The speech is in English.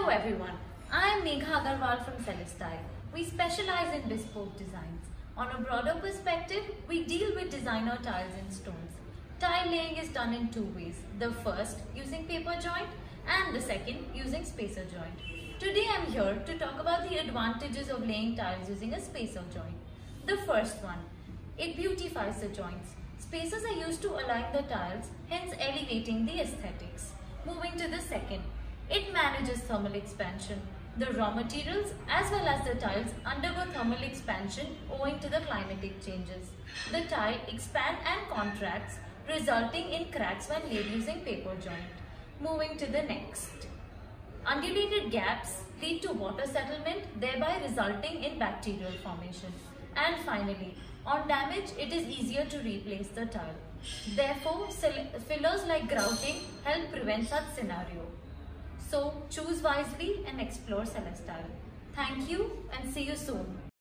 Hello everyone, I am Megha Agarwal from Celestile. We specialize in bespoke designs. On a broader perspective, we deal with designer tiles and stones. Tile laying is done in two ways. The first using paper joint and the second using spacer joint. Today I am here to talk about the advantages of laying tiles using a spacer joint. The first one, it beautifies the joints. Spacers are used to align the tiles, hence elevating the aesthetics. Moving to the second, it manages thermal expansion. The raw materials as well as the tiles undergo thermal expansion owing to the climatic changes. The tile expands and contracts resulting in cracks when laid using paper joint. Moving to the next. Undulated gaps lead to water settlement thereby resulting in bacterial formation. And finally, on damage it is easier to replace the tile. Therefore, fillers like grouting help prevent such scenario. So choose wisely and explore Celestile. Thank you and see you soon.